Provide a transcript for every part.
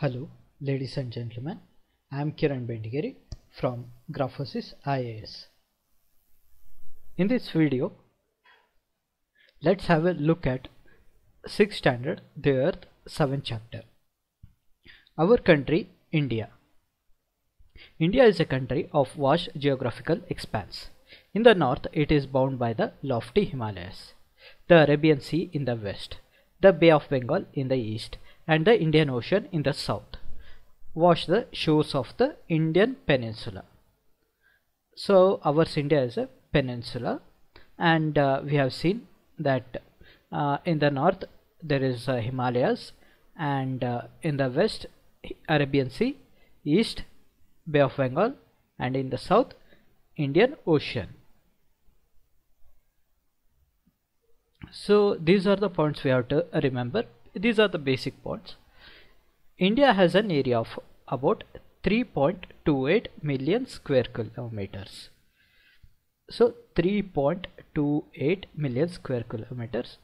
Hello, ladies and gentlemen. I am Kiran Bendigeri from Grafosyss IAS. In this video, let's have a look at 6th standard, the Earth 7th chapter. Our country, India. India is a country of vast geographical expanse. In the north, it is bound by the lofty Himalayas, the Arabian Sea in the west, the Bay of Bengal in the east, and the Indian Ocean in the south. Wash the shores of the Indian peninsula. So, our India is a peninsula, and uh, we have seen that uh, in the north there is uh, Himalayas, and uh, in the west, Arabian Sea, east, Bay of Bengal, and in the south, Indian Ocean. So these are the points we have to remember. These are the basic points. India has an area of about 3.28 million square kilometers. So 3.28 million square kilometers.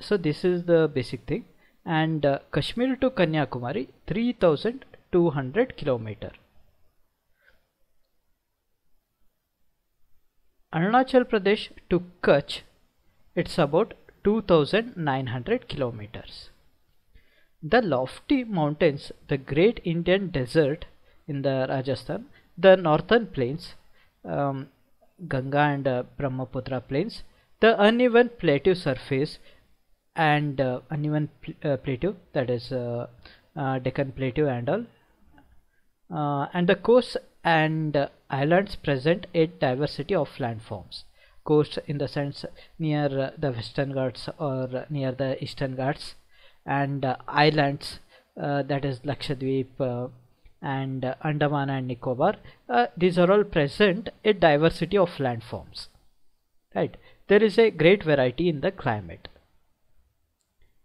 So this is the basic thing. And uh, Kashmir to Kanyakumari 3200 kilometer. Arunachal Pradesh to Kutch it's about 2900 kilometers. The lofty mountains, the great Indian desert in the Rajasthan, the northern plains, um, Ganga and uh, Brahmaputra plains, the uneven plateau surface and uh, uneven pl uh, plateau that is uh, uh, Deccan plateau and all uh, and the coasts and islands present a diversity of landforms. Coast in the sense near the western ghats or near the eastern ghats and islands that is Lakshadweep and uh, Andaman and Nicobar. Uh, these are all present a diversity of landforms right? There is a great variety in the climate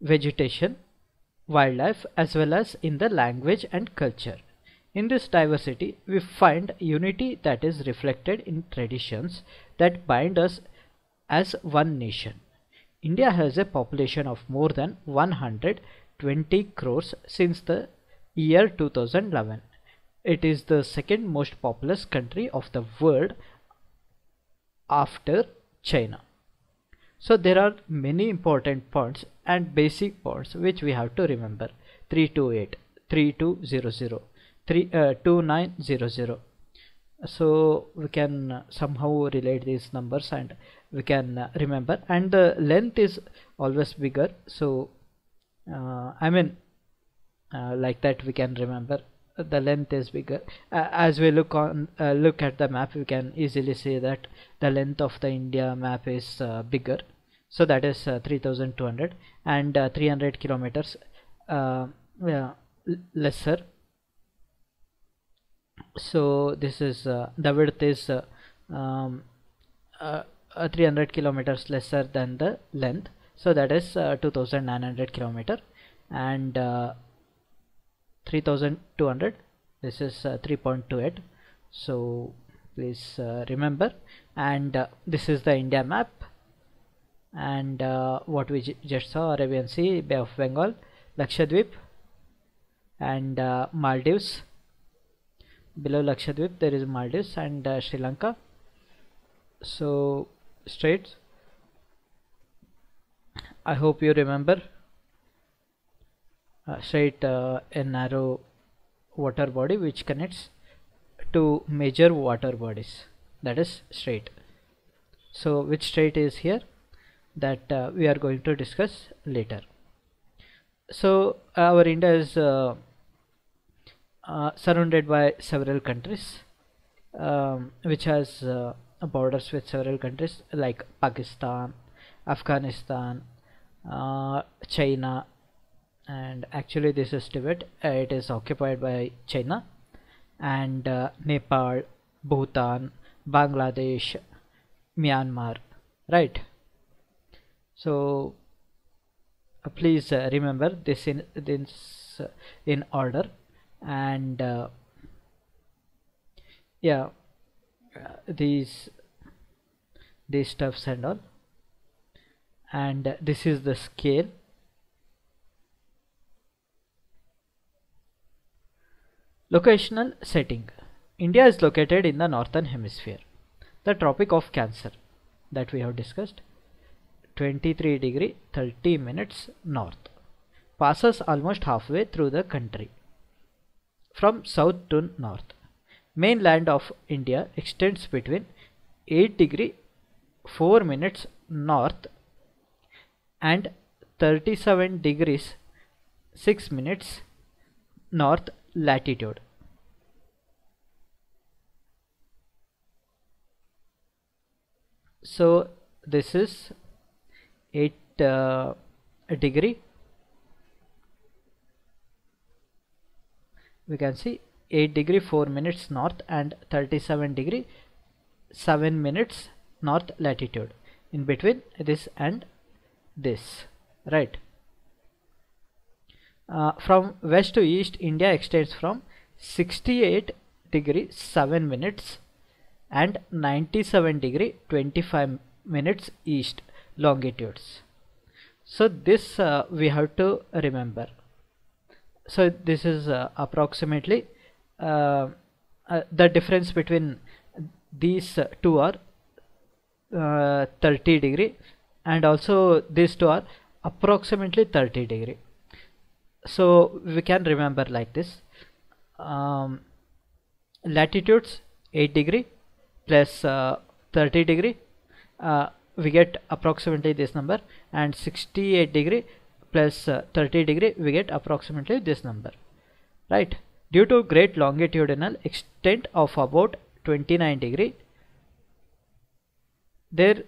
vegetation wildlife as well as in the language and culture. In this diversity we find unity that is reflected in traditions that bind us as one nation India has a population of more than 120 crores since the year 2011. It is the second most populous country of the world after China. So there are many important points and basic points which we have to remember 328, 3200, 3, uh, 2900. So we can somehow relate these numbers and we can uh, remember. And the length is always bigger. So uh, I mean uh, like that we can remember the length is bigger. Uh, as we look on uh, look at the map we can easily see that the length of the India map is uh, bigger. So that is 3200 and 300 kilometers yeah, lesser. So this is the width is um, 300 kilometers lesser than the length. So that is uh, 2900 kilometer. And uh, 3200 this is uh, 3.28 so please uh, remember. And uh, this is the India map. And uh, what we just saw Arabian Sea Bay of Bengal Lakshadweep and Maldives. Below Lakshadweep there is Maldives and Sri Lanka. So straits. I hope you remember. Uh, strait uh, a narrow water body which connects to major water bodies that is strait. So which strait is here? That uh, we are going to discuss later. So our India is uh, uh, surrounded by several countries um, which has uh, borders with several countries like Pakistan, Afghanistan, uh, China, and actually this is Tibet. Uh, it is occupied by China, and uh, Nepal, Bhutan, Bangladesh, Myanmar. Right. So uh, please uh, remember this in this in order, and yeah uh, these these stuffs and all. And this is the scale. Locational setting. India is located in the northern hemisphere. The Tropic of Cancer that we have discussed. 23 degree 30 minutes north. Passes almost halfway through the country. From south to north. Mainland of India extends between 8 degree 4 minutes north and 37 degrees 6 minutes north latitude. So this is 8 uh, degree we can see 8 degree 4 minutes north and 37 degree 7 minutes north latitude. In between this and this. Right. Uh, from west to east India extends from 68 degree 7 minutes and 97 degree 25 minutes east longitudes. So this uh, we have to remember. So this is uh, approximately the difference between these two are uh, 30 degree and also these two are approximately 30 degree. So we can remember like this um, latitudes 8 degree plus, uh, 30 degree uh, we get approximately this number and 68 degree plus, uh, 30 degree we get approximately this number right due to great longitudinal extent of about 29 degree there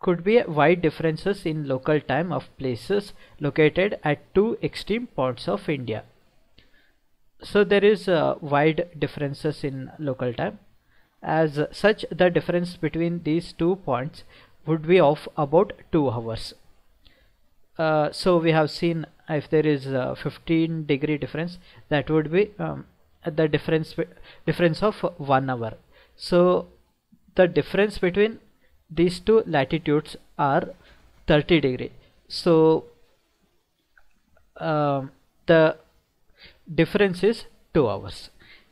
could be wide differences in local time of places located at two extreme points of India. So there is uh, wide differences in local time. As such, the difference between these two points would be of about 2 hours. Uh, so we have seen if there is a 15 degree difference that would be um, the difference difference of 1 hour. So the difference between these two latitudes are 30 degree. So uh, the difference is 2 hours.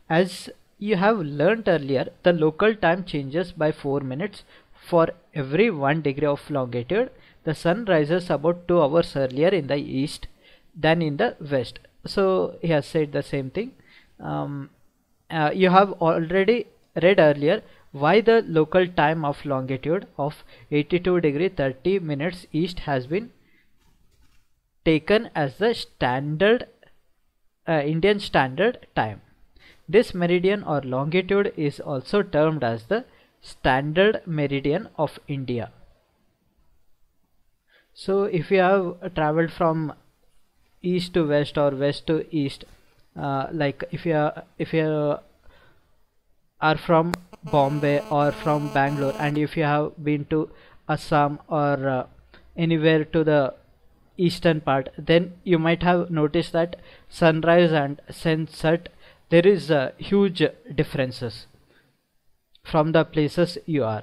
As you have learnt earlier the local time changes by 4 minutes for every 1 degree of longitude the sun rises about 2 hours earlier in the east than in the west so he has said the same thing um, uh, you have already read earlier why the local time of longitude of 82 degree 30 minutes east has been taken as the standard uh, Indian standard time. This meridian or longitude is also termed as the standard meridian of India. So if you have traveled from east to west or west to east uh, like if you are, if you are from Bombay or from Bangalore and if you have been to Assam or uh, anywhere to the eastern part then you might have noticed that sunrise and sunset there is uh, huge differences from the places you are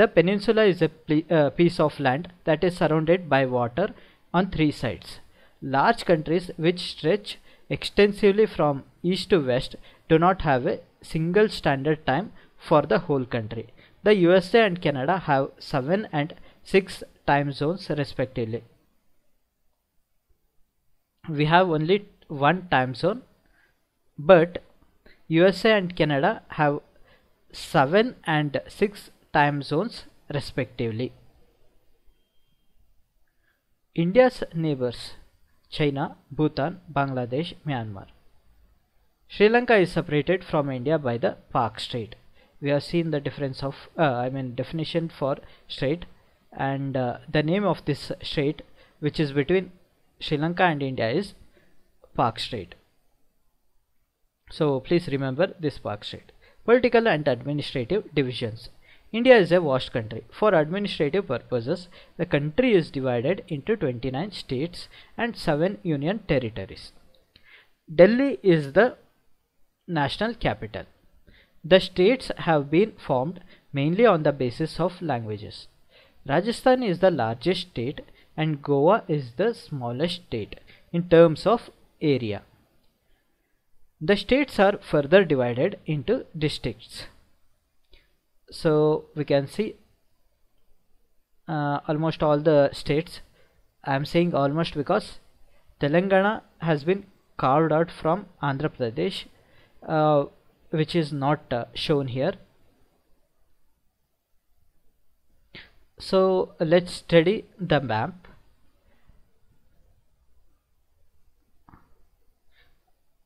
the peninsula is a uh, piece of land that is surrounded by water on three sides large countries which stretch extensively from east to west do not have a single standard time for the whole country. The USA and Canada have 7 and 6 time zones respectively. We have only one time zone but USA and Canada have 7 and 6 time zones respectively. India's neighbors China, Bhutan, Bangladesh, Myanmar. Sri Lanka is separated from India by the Palk Strait. We have seen the difference of, uh, I mean definition for strait and uh, the name of this strait which is between Sri Lanka and India is Palk Strait. So please remember this Palk Strait. Political and administrative divisions. India is a vast country. For administrative purposes, the country is divided into 29 states and 7 union territories. Delhi is the national capital. The states have been formed mainly on the basis of languages. Rajasthan is the largest state and Goa is the smallest state in terms of area. the states are further divided into districts so we can see uh, almost all the states. I am saying almost because Telangana has been carved out from Andhra Pradesh uh, which is not uh, shown here. So let's study the map.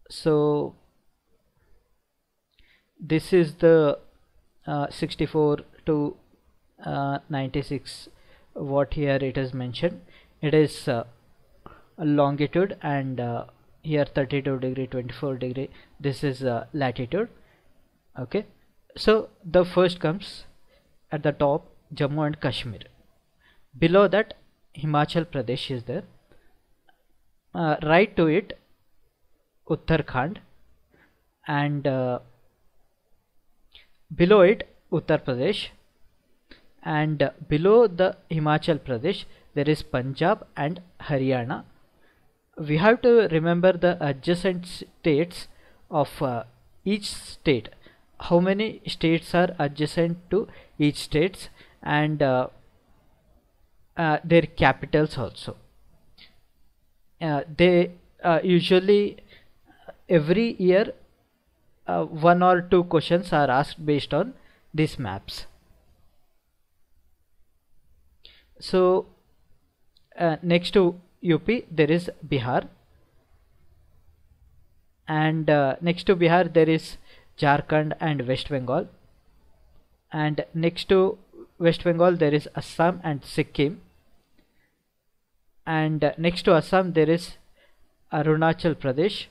So this is the 64 to uh, 96 what here it is mentioned. It is uh, longitude and uh, here 32 degree 24 degree. This is uh, latitude. Okay. So the first comes at the top Jammu and Kashmir. Below that Himachal Pradesh is there. Uh, right to it Uttarakhand. And below it Uttar Pradesh and below the Himachal Pradesh there is Punjab and Haryana. We have to remember the adjacent states of uh, each state. How many states are adjacent to each states and uh, uh, their capitals also. Uh, they uh, usually every year uh, one or two questions are asked based on these maps. So uh, next to UP there is Bihar. And uh, next to Bihar there is Jharkhand and West Bengal. And next to West Bengal there is Assam and Sikkim. And uh, next to Assam there is Arunachal Pradesh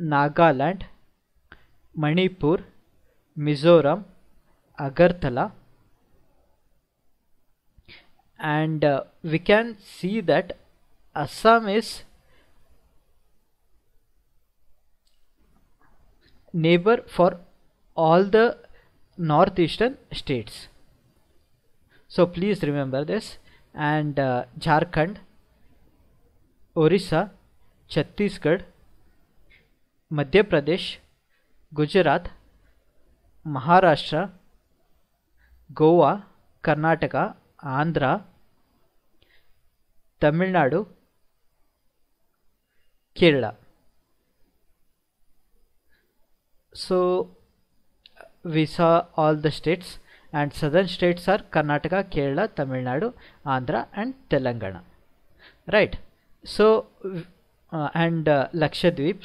Nagaland, Manipur, Mizoram, Agartala and uh, we can see that Assam is neighbor for all the northeastern states. So please remember this. And uh, Jharkhand, Orissa, Chhattisgarh Madhya Pradesh Gujarat Maharashtra Goa Karnataka Andhra Tamil Nadu Kerala so we saw all the states and southern states are Karnataka, Kerala, Tamil Nadu, Andhra and Telangana. Right. So uh, and uh, Lakshadweep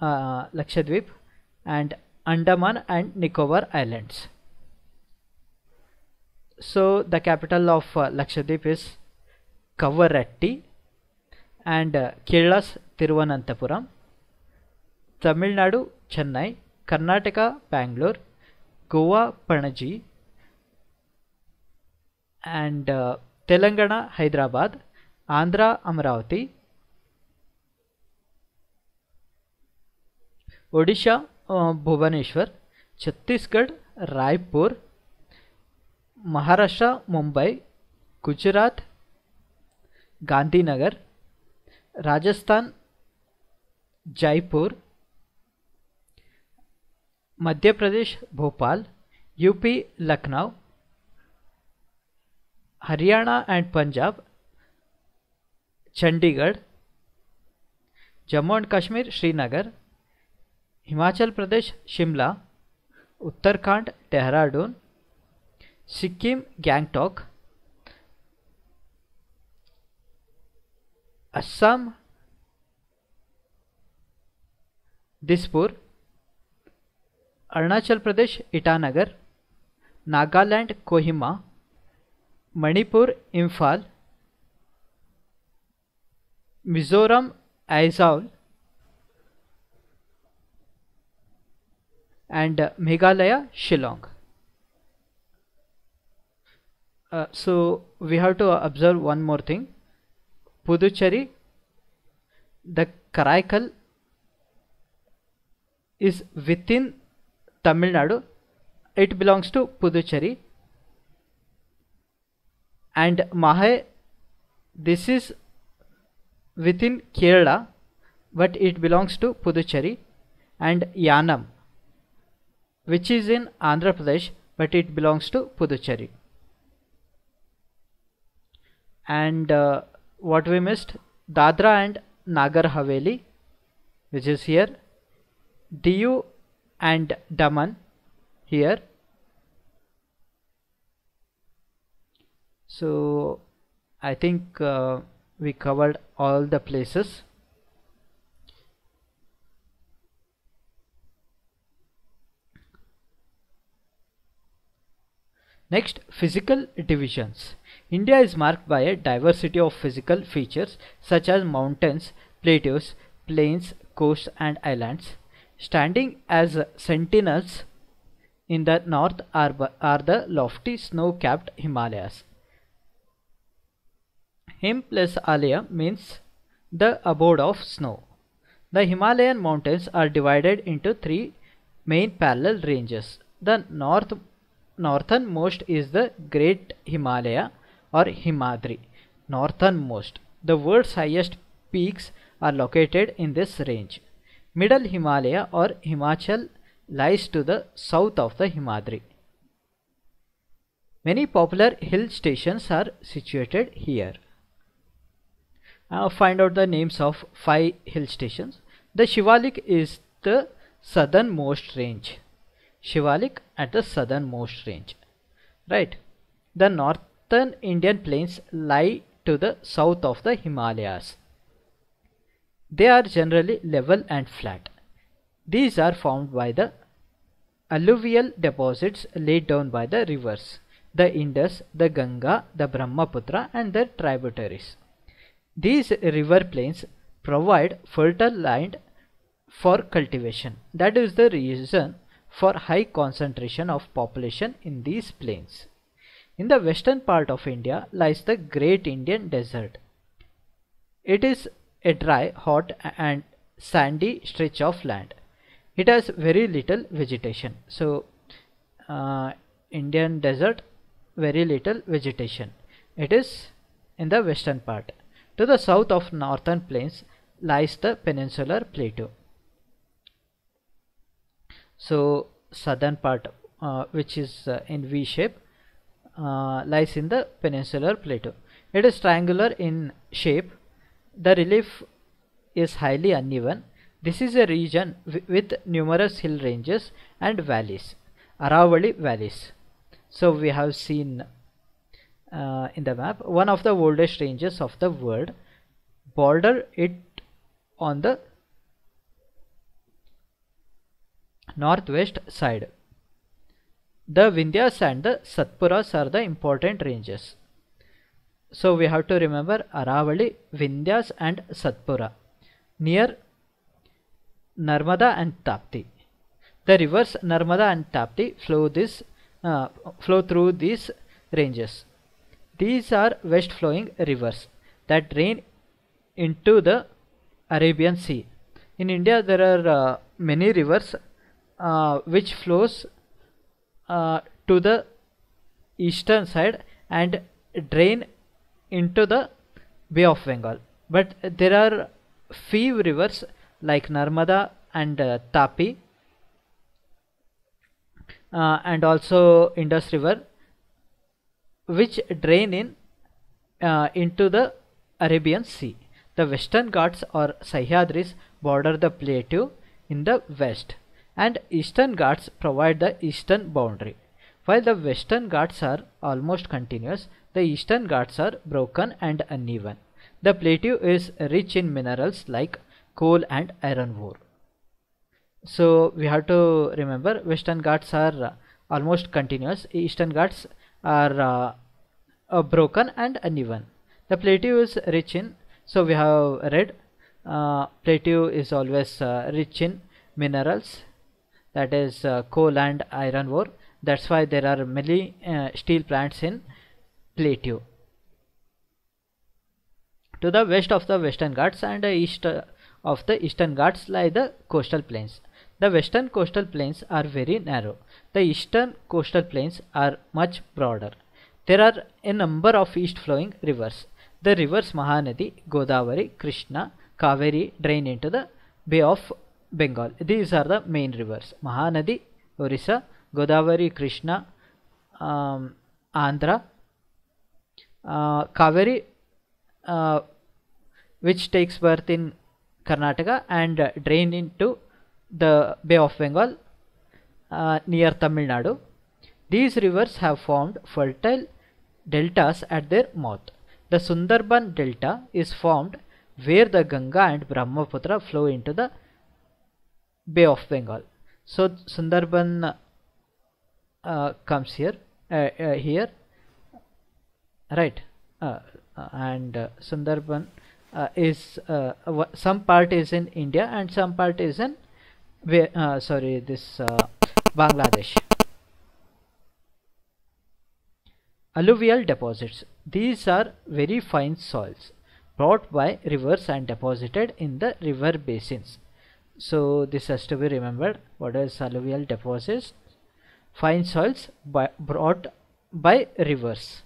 Lakshadweep and Andaman and Nicobar Islands. So the capital of uh, Lakshadweep is Kavaratti and uh, Kerala's Tiruvananthapuram, Tamil Nadu Chennai, Karnataka Bangalore, Goa Panaji and uh, Telangana Hyderabad, Andhra Amaravati, Odisha Bhubaneswar, Chhattisgarh, Raipur, Maharashtra, Mumbai, Gujarat, Gandhinagar, Rajasthan, Jaipur, Madhya Pradesh, Bhopal UP Lucknow, Haryana and Punjab, Chandigarh, Jammu and Kashmir, Srinagar Himachal Pradesh, Shimla, Uttarakhand, Dehradun, Sikkim, Gangtok, Assam, Dispur, Arunachal Pradesh, Itanagar, Nagaland, Kohima, Manipur, Imphal, Mizoram Aizawl and uh, Meghalaya, Shillong. Uh, so we have to observe one more thing. Puducherry, the Karaikal is within Tamil Nadu. It belongs to Puducherry. And Mahe, this is within Kerala. but it belongs to Puducherry and Yanam which is in Andhra Pradesh but it belongs to Puducherry. And uh, what we missed Dadra and Nagar Haveli which is here Diu and Daman here. So I think uh, we covered all the places Next, physical divisions. India is marked by a diversity of physical features such as mountains, plateaus, plains, coasts and islands. Standing as sentinels in the north are, are the lofty snow-capped Himalayas. Him plus Alaya means the abode of snow. The Himalayan mountains are divided into three main parallel ranges. The north northernmost is the Great Himalaya or Himadri. Northernmost. The world's highest peaks are located in this range. Middle Himalaya or Himachal lies to the south of the Himadri. Many popular hill stations are situated here. Now find out the names of five hill stations. The Shivalik is the southernmost range. Shivalik at the southernmost range. Right. The northern Indian plains lie to the south of the Himalayas. They are generally level and flat. These are formed by the alluvial deposits laid down by the rivers, the Indus, the Ganga, the Brahmaputra and their tributaries. These river plains provide fertile land for cultivation. That is the reason for high concentration of population in these plains. In the western part of India lies the Great Indian Desert. It is a dry, hot and sandy stretch of land. It has very little vegetation. So, uh, Indian desert, very little vegetation. It is in the western part. To the south of northern plains lies the peninsular plateau so southern part uh, which is uh, in V shape uh, lies in the peninsular plateau. It is triangular in shape. The relief is highly uneven. This is a region with numerous hill ranges and valleys Aravali valleys. So we have seen uh, in the map one of the oldest ranges of the world. Border it on the northwest side. The Vindhyas and the Satpuras are the important ranges. So we have to remember Aravali, Vindhyas and Satpura near Narmada and Tapti. The rivers Narmada and Tapti flow this uh, flow through these ranges. These are west flowing rivers that drain into the Arabian Sea. In India there are uh, many rivers uh, which flows uh, to the eastern side and drain into the Bay of Bengal. But there are few rivers like Narmada and uh, Tapi uh, and also Indus River which drain in uh, into the Arabian Sea. The Western Ghats or Sahyadris border the plateau in the west and eastern Ghats provide the eastern boundary. While the western Ghats are almost continuous, the eastern Ghats are broken and uneven. The plateau is rich in minerals like coal and iron ore. So we have to remember western Ghats are almost continuous, eastern Ghats are uh, uh, broken and uneven. The plateau is rich in, so we have read uh, plateau is always uh, rich in minerals that is uh, coal and iron ore. That's why there are many uh, steel plants in plateau. To the west of the western ghats and east of the eastern ghats lie the coastal plains. The western coastal plains are very narrow. The eastern coastal plains are much broader. There are a number of east flowing rivers. The rivers mahanadi godavari krishna Kaveri drain into the Bay of Bengal. These are the main rivers. Mahanadi, Orissa, Godavari, Krishna, um, Andhra, uh, Kaveri, uh, which takes birth in Karnataka and uh, drain into the Bay of Bengal uh, near Tamil Nadu. These rivers have formed fertile deltas at their mouth. The Sundarban delta is formed where the Ganga and Brahmaputra flow into the Bay of Bengal. So Sundarban uh, comes here, uh, uh, here, right? Uh, uh, and uh, Sundarban is some part is in India and some part is in sorry this Bangladesh. Alluvial deposits. These are very fine soils brought by rivers and deposited in the river basins. So this has to be remembered. What is alluvial deposits? Fine soils by, brought by rivers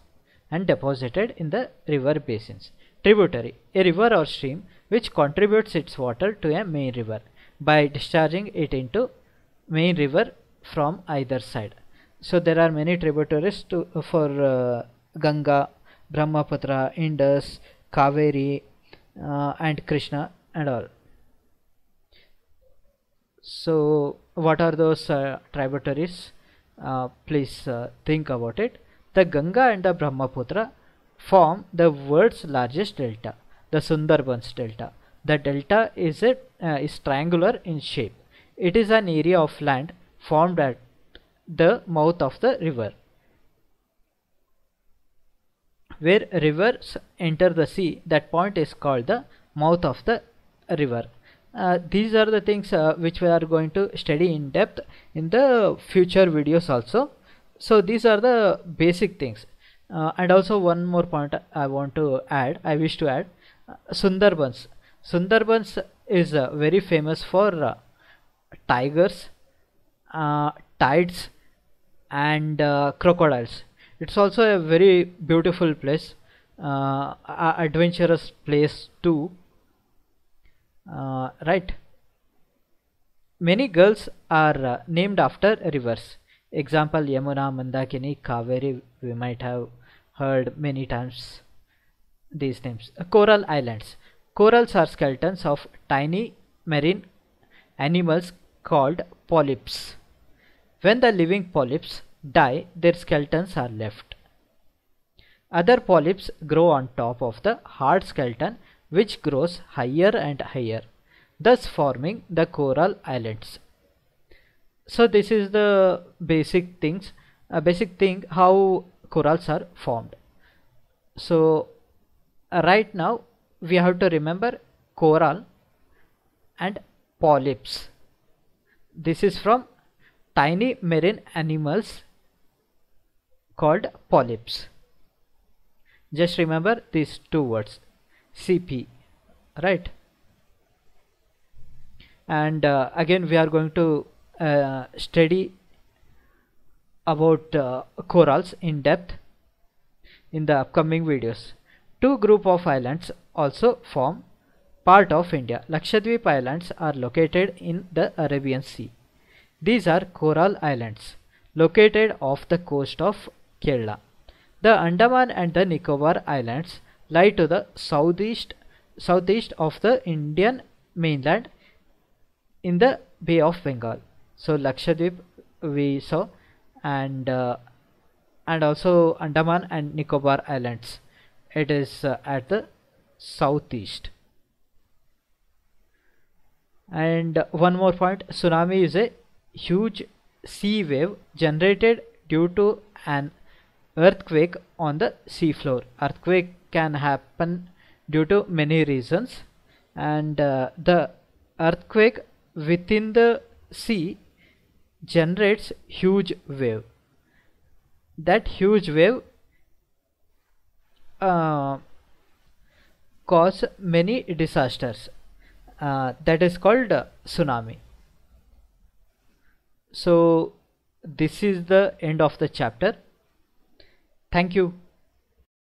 and deposited in the river basins. Tributary. A river or stream which contributes its water to a main river by discharging it into main river from either side so there are many tributaries to for uh, Ganga, Brahmaputra, Indus, Kaveri, uh, and Krishna, and all. So, what are those uh, tributaries? Uh, please uh, think about it. The Ganga and the Brahmaputra form the world's largest delta, the Sundarbans delta. The delta is a, is triangular in shape. It is an area of land formed at the mouth of the river. Where rivers enter the sea, that point is called the mouth of the river. Uh, these are the things uh, which we are going to study in depth in the future videos also. So these are the basic things. Uh, and also one more point I want to add, I wish to add, uh, Sundarbans. Sundarbans is uh, very famous for tigers, tides and crocodiles it's also a very beautiful place adventurous place too uh, right. Many girls are uh, named after rivers. Example yamuna mandakini kaveri we might have heard many times these names. Coral islands. Corals are skeletons of tiny marine animals called polyps. When the living polyps die, their skeletons are left. Other polyps grow on top of the hard skeleton which grows higher and higher, thus forming the coral islands. So this is the basic things, a basic thing how corals are formed. So uh, right now we have to remember coral and polyps. This is from tiny marine animals called polyps. Just remember these two words CP, right? And uh, again, we are going to uh, study about uh, corals in depth in the upcoming videos. Two group of islands also form part of India. Lakshadweep Islands are located in the Arabian Sea. These are coral islands located off the coast of Kerala. The Andaman and the Nicobar Islands lie to the southeast southeast of the Indian mainland in the Bay of Bengal. So Lakshadweep we saw and uh, and also Andaman and Nicobar Islands. It is uh, at the southeast. And one more point, tsunami is a huge sea wave generated due to an earthquake on the seafloor. Earthquake can happen due to many reasons and uh, the earthquake within the sea generates huge wave. That huge wave uh, cause many disasters. Uh, that is called uh, tsunami so this is the end of the chapter thank you